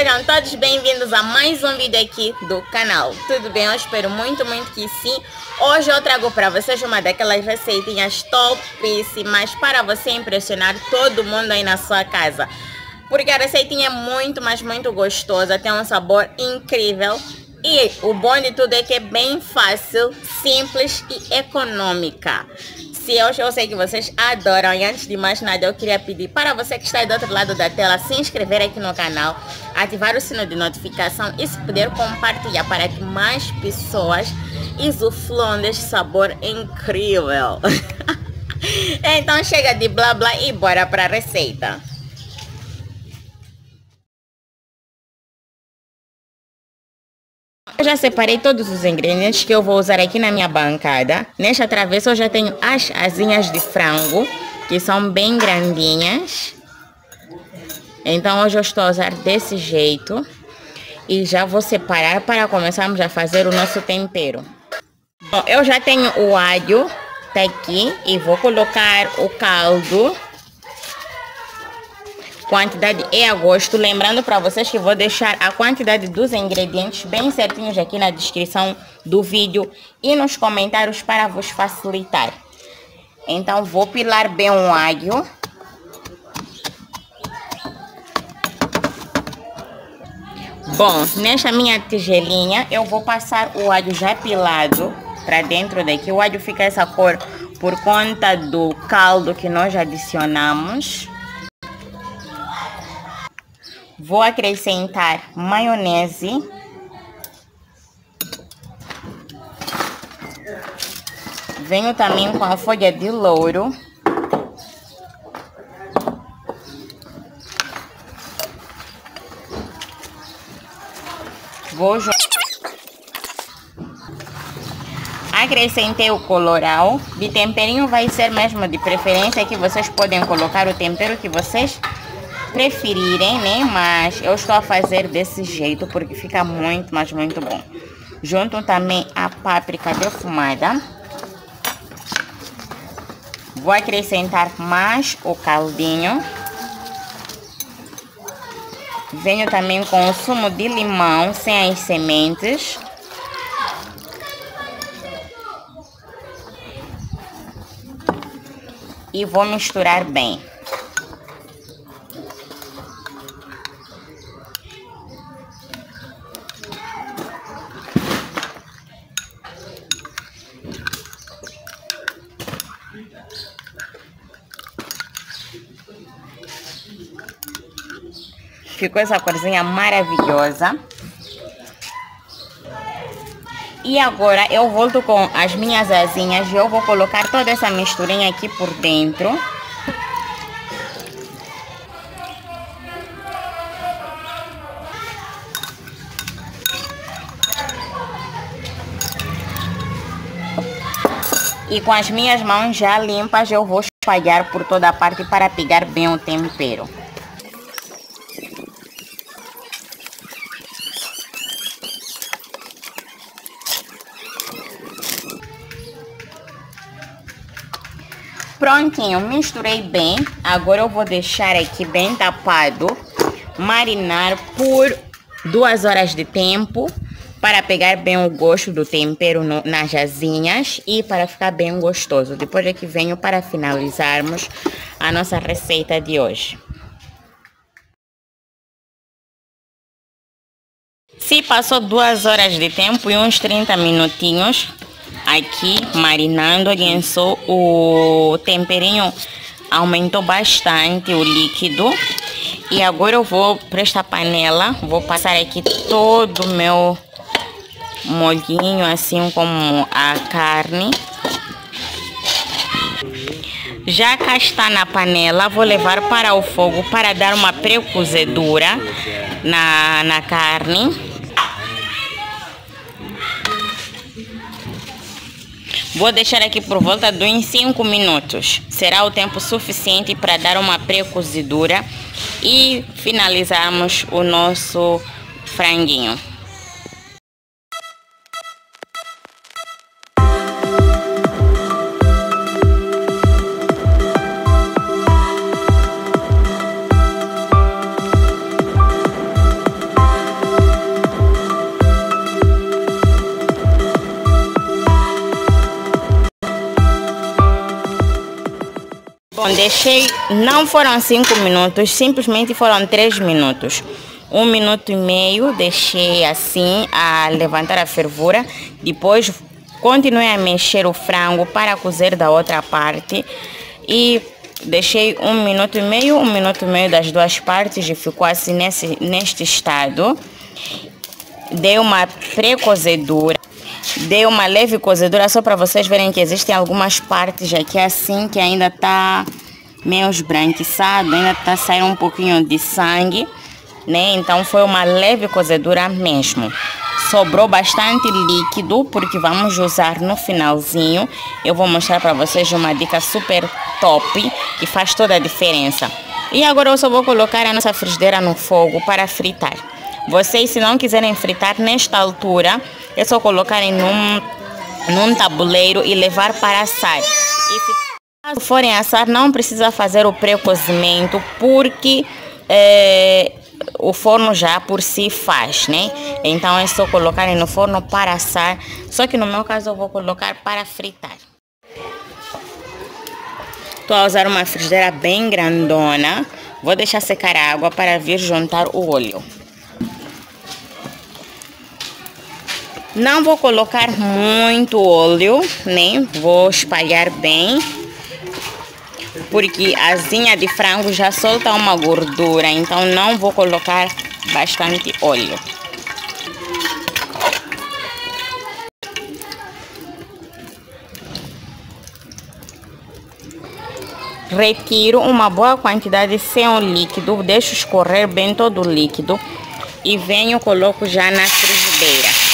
sejam todos bem-vindos a mais um vídeo aqui do canal. Tudo bem? Eu espero muito, muito que sim. Hoje eu trago para vocês uma daquelas receitinhas topíssimas para você impressionar todo mundo aí na sua casa. Porque a receitinha é muito, mas muito gostosa, tem um sabor incrível. E o bom de tudo é que é bem fácil, simples e econômica. Se eu, eu sei que vocês adoram e antes de mais nada eu queria pedir para você que está aí do outro lado da tela se inscrever aqui no canal, ativar o sino de notificação e se puder compartilhar para que mais pessoas usufruam deste sabor incrível. então chega de blá blá e bora para a receita. Eu já separei todos os ingredientes que eu vou usar aqui na minha bancada. Nesta travessa eu já tenho as asinhas de frango, que são bem grandinhas. Então hoje eu estou a usar desse jeito. E já vou separar para começarmos a fazer o nosso tempero. Bom, eu já tenho o alho, tá aqui. E vou colocar o caldo quantidade é a gosto. Lembrando para vocês que vou deixar a quantidade dos ingredientes bem certinhos aqui na descrição do vídeo e nos comentários para vos facilitar. Então vou pilar bem o alho. Bom, nesta minha tigelinha eu vou passar o alho já pilado para dentro daqui. O alho fica essa cor por conta do caldo que nós adicionamos. Vou acrescentar maionese. Venho também com a folha de louro. Vou. Acrescentei o colorau. De temperinho vai ser mesmo de preferência que vocês podem colocar o tempero que vocês preferirem, né? Mas eu estou a fazer desse jeito porque fica muito, mas muito bom. Junto também a páprica defumada. Vou acrescentar mais o caldinho. Venho também com o sumo de limão sem as sementes. E vou misturar bem. Ficou essa corzinha maravilhosa. E agora eu volto com as minhas asinhas e eu vou colocar toda essa misturinha aqui por dentro. E com as minhas mãos já limpas eu vou espalhar por toda a parte para pegar bem o tempero. Prontinho, misturei bem. Agora eu vou deixar aqui bem tapado, marinar por duas horas de tempo para pegar bem o gosto do tempero no, nas asinhas e para ficar bem gostoso. Depois é que venho para finalizarmos a nossa receita de hoje. Se passou duas horas de tempo e uns 30 minutinhos, aqui marinando, aliançou o temperinho, aumentou bastante o líquido. E agora eu vou para esta panela, vou passar aqui todo o meu molhinho, assim como a carne. Já cá está na panela, vou levar para o fogo para dar uma precozedura na, na carne. Vou deixar aqui por volta uns 5 minutos. Será o tempo suficiente para dar uma precozidura e finalizarmos o nosso franguinho. Bom, deixei, não foram 5 minutos, simplesmente foram 3 minutos. Um minuto e meio, deixei assim a levantar a fervura. Depois continuei a mexer o frango para cozer da outra parte. E deixei um minuto e meio, um minuto e meio das duas partes e ficou assim nesse, neste estado. Dei uma pré-cozedura. Dei uma leve cozedura só para vocês verem que existem algumas partes aqui assim que ainda está meio esbranquiçado, ainda está saindo um pouquinho de sangue, né? Então foi uma leve cozedura mesmo. Sobrou bastante líquido porque vamos usar no finalzinho. Eu vou mostrar para vocês uma dica super top que faz toda a diferença. E agora eu só vou colocar a nossa frigideira no fogo para fritar. Vocês, se não quiserem fritar nesta altura, é só colocarem num, num tabuleiro e levar para assar. E se caso forem assar, não precisa fazer o pré-cozimento, porque é, o forno já por si faz, né? Então é só colocarem no forno para assar. Só que no meu caso eu vou colocar para fritar. Estou a usar uma frigideira bem grandona. Vou deixar secar a água para vir juntar o óleo. Não vou colocar muito óleo, né? Vou espalhar bem. Porque a asinha de frango já solta uma gordura, então não vou colocar bastante óleo. Retiro uma boa quantidade sem o líquido, deixo escorrer bem todo o líquido e venho coloco já na frigideira.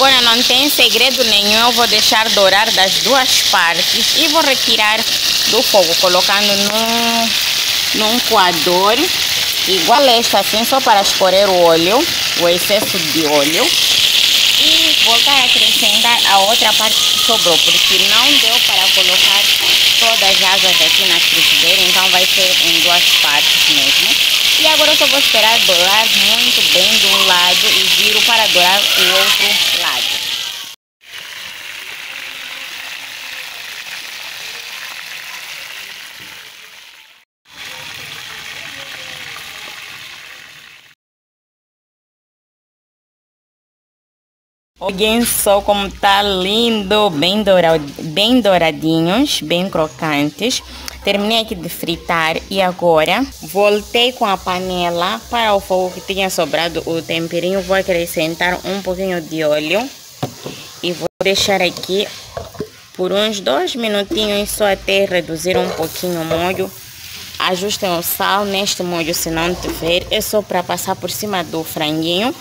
Agora não tem segredo nenhum, eu vou deixar dourar das duas partes e vou retirar do fogo, colocando num, num coador igual este assim, só para escorrer o óleo, o excesso de óleo. E voltar a acrescentar a outra parte que sobrou, porque não deu para colocar todas as asas aqui na frigideira, então vai ser em duas partes mesmo. E agora eu só vou esperar dourar muito bem de um lado e viro para dourar o outro lado. Olhem só como tá lindo, bem, dourado, bem douradinhos, bem crocantes. Terminei aqui de fritar e agora voltei com a panela para o fogo que tinha sobrado o temperinho. Vou acrescentar um pouquinho de óleo e vou deixar aqui por uns dois minutinhos só até reduzir um pouquinho o molho. Ajustem o sal neste molho se não tiver, é só para passar por cima do franguinho.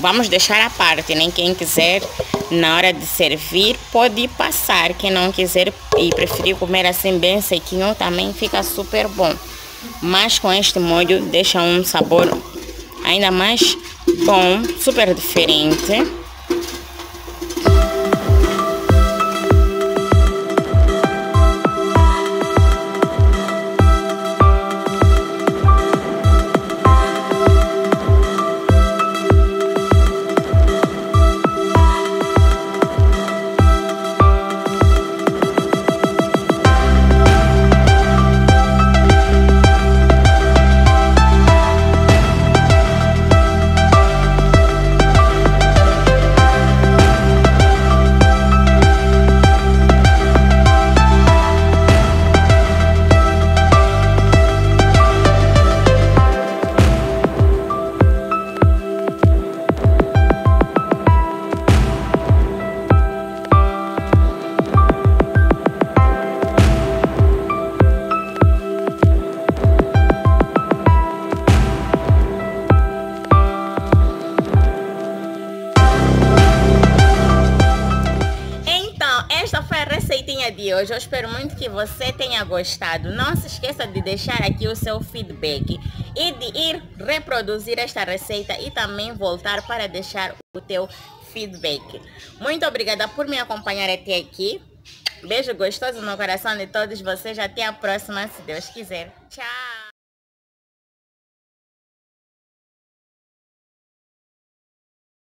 Vamos deixar a parte, nem né? quem quiser na hora de servir pode passar, quem não quiser e preferir comer assim bem sequinho também fica super bom. Mas com este molho deixa um sabor ainda mais bom, super diferente. Hoje. Eu espero muito que você tenha gostado. Não se esqueça de deixar aqui o seu feedback e de ir reproduzir esta receita e também voltar para deixar o teu feedback. Muito obrigada por me acompanhar até aqui. Beijo gostoso no coração de todos vocês. Até a próxima, se Deus quiser. Tchau!